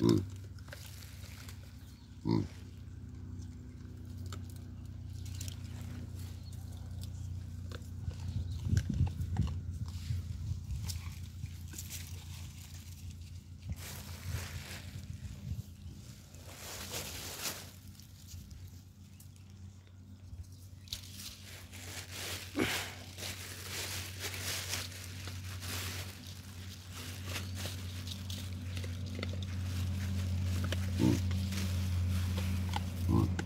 Mm. Вот. Вот.